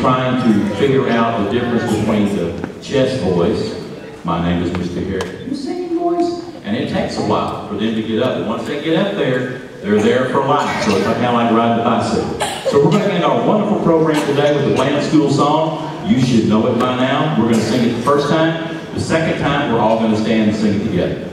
trying to figure out the difference between the chest voice, my name is Mr. Herod, you singing voice, and it takes a while for them to get up. And once they get up there, they're there for life. So it's kind of like riding a bicycle. So we're going to end our wonderful program today with the Bland School song. You should know it by now. We're going to sing it the first time. The second time, we're all going to stand and sing it together.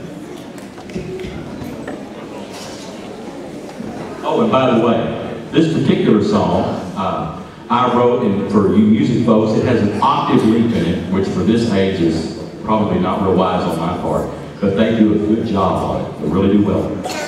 Oh, and by the way, this particular song, uh, I wrote, and for you music folks, it has an octave leap in it, which for this age is probably not real wise on my part, but they do a good job on it. They really do well.